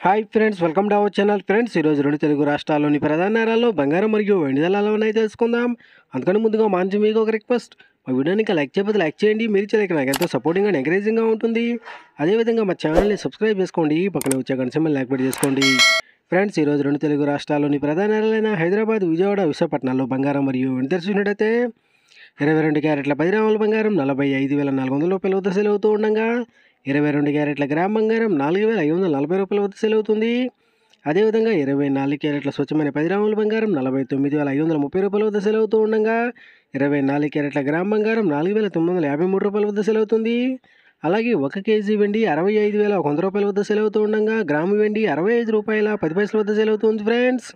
Hi friends welcome to our channel. Friends ఈరోజు రెండు తెలుగు రాష్ట్రాల్లోని ప్రధాన నగరాల్లో బంగారం మరియు వెండి ధరలు ఉన్నాయి తెలుసుకుందాం. అందుకని ముందుగా మాంచి మీకు ఒక రిక్వెస్ట్. మా వీడియోని ఇంకా లైక్ చేయకపోతే లైక్ చేయండి. మీరు చేయలేక నాకు ఎంతో సపోర్టింగ్ అండ్ ఎంకరేజింగ్గా ఉంటుంది. అదేవిధంగా మా ఛానల్ని సబ్స్క్రైబ్ చేసుకోండి. పక్కన వచ్చే గంట లైక్ పెట్టి చేసుకోండి. ఫ్రెండ్స్ ఈరోజు రెండు తెలుగు రాష్ట్రాల్లోని ప్రధాన నగరాలైన హైదరాబాద్ విజయవాడ విశాఖపట్నంలో బంగారం మరియు వెండి ధర ఇరవై రెండు క్యారెట్ల పది గ్రాముల బంగారం నలభై ఐదు వేల నాలుగు వందల రూపాయలు వద్ద అవుతూ ఉండగా ఇరవై రెండు క్యారెట్ల గ్రామ్ బంగారం నాలుగు వేల ఐదు వందల నలభై రూపాయల వద్ద సేల్ అవుతుంది. అదేవిధంగా ఇరవై నాలుగు క్యారెట్ల స్వచ్ఛమైన పది గ్రాముల బంగారం నలభై తొమ్మిది వేల ఐదు వందల ముప్పై రూపాయల వద్ద సెలవుతూ అవుతూ ఉండగా ఇరవై నాలుగు క్యారెట్ల గ్రామ్ బంగారం నాలుగు వేల తొమ్మిది వందల యాభై మూడు రూపాయల వద్ద సెలవుతుంది అవుతుంది. అలాగే ఒక కేజీ వెండి అరవై ఐదు వేల ఒక వంద రూపాయల వద్ద సెలవుతూ అవుతూ ఉండగా గ్రాము వెండి అరవై ఐదు రూపాయల పది పైసల వద్ద సెలవుతుంది అవుతుంది ఫ్రెండ్స్